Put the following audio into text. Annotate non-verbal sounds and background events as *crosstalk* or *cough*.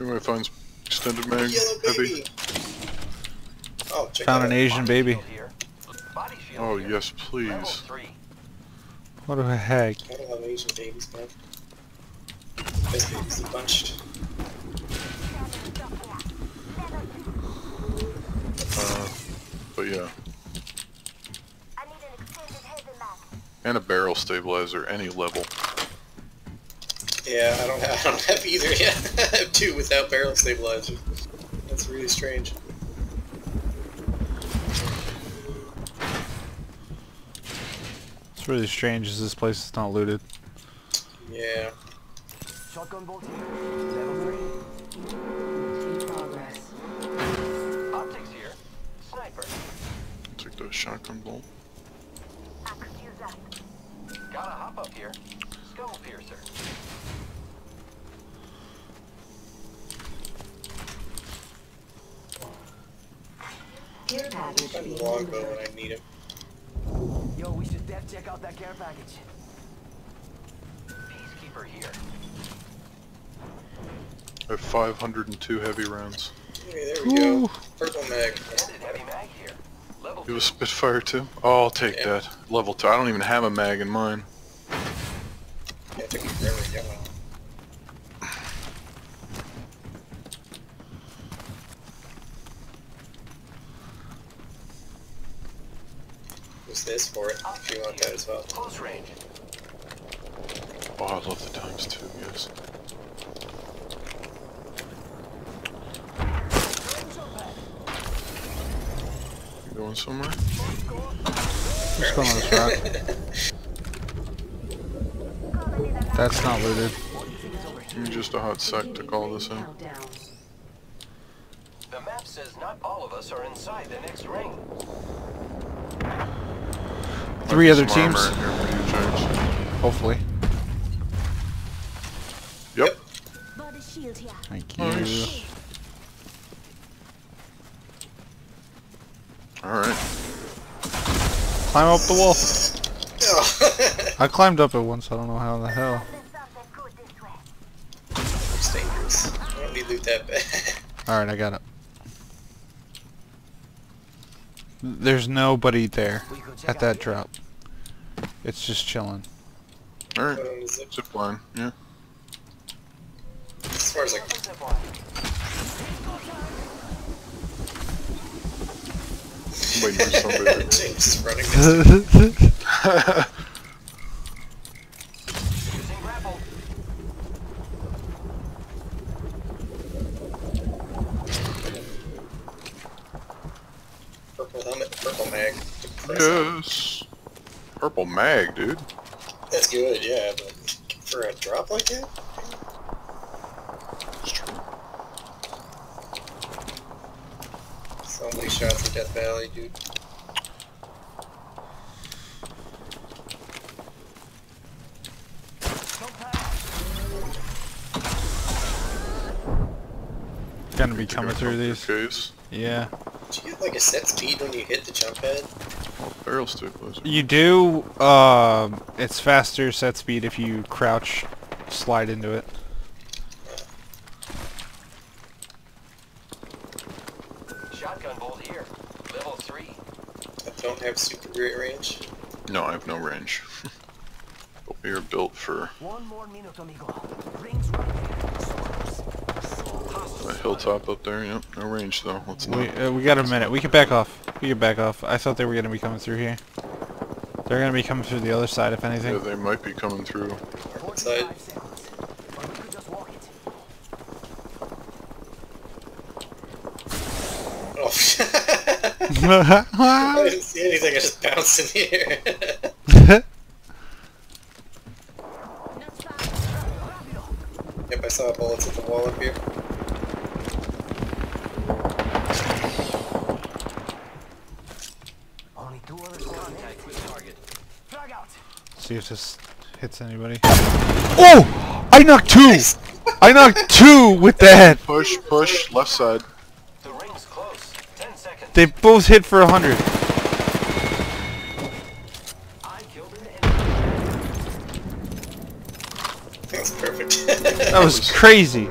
Anybody finds extended mag Yellow heavy? Oh, check Found that an out. Asian baby. Body Oh here. yes, please. What the heck? I don't have Asian babies, man. This baby's punched. Uh, but yeah, I need an extended heavy mag. and a barrel stabilizer, any level. Yeah, I don't have, *laughs* I don't have either *laughs* yet. I have two without barrel stabilizer. That's really strange. It's really strange is this place is not looted. Yeah. Shotgun bolt here. Level three. In progress. Optics here. Sniper. Take the shotgun bolt. I could use that. Got a hop up here. Skull piercer. Care package Find being the longbow when I need it. Yo, we should def check out that care package. Peacekeeper here. I have 502 heavy rounds. Okay, there we go. Purple mag. Extended heavy mag here. Level You have a. Spitfire too? Oh, I'll take Yeah. that. Level 2. I don't even have a mag in mine. Yeah, it took me forever to get one. What's this for it? If you want that as well. Close range. Oh, I love the times too, yes. You going somewhere? Just go on this rock. That's not looted. Give me just a hot sec to call this in. The map says not all of us are inside the next ring. Three other teams, armor in here for you, James. hopefully. Yep. Body shield here. Thank you. Nice. Alright. Climb up the wall. *laughs* I climbed up it once. I don't know how the hell. There's something good this way. it's dangerous. I don't loot that bad. All right, I got it. There's nobody there We could check at that here. drop. It's just chilling. Alright. Put on the zip. Zip line, yeah. As far as like Level zip. Waiting for somebody to... James is running. Using grapple. Purple helmet, purple mag. Yes! Purple mag, dude. That's good, yeah, but for a drop like that? It's true. So many shots at Death Valley, dude. Gonna be coming through these. Case. Yeah. Do you get like a set speed when you hit the jump pad? Barrel stabilizer. You do. Um, it's faster set speed if you crouch, slide into it. Shotgun bolt here. Level three. I don't have super great range. No, I have no range. *laughs* but we are built for One more minute, amigo. Rings right here. Soldiers. a hilltop up there. Yep, no range though. Let's We uh, we got a minute. We can back off. We can back off. I thought they were gonna be coming through here. They're gonna be coming through the other side, if anything. Yeah, anything. they might be coming through. Inside. 45 seconds. Or we could just walk it. Oh, I didn't see anything, I just bounced in the air. *laughs* yep, I saw bullets at the wall up here. Only two other squad Contact with target. Frag out. See if this hits anybody. Oh! I knocked two. I knocked two with that. Push, push, left side. The ring's close. Ten seconds. They both hit for a hundred. I killed. That's perfect. That was crazy.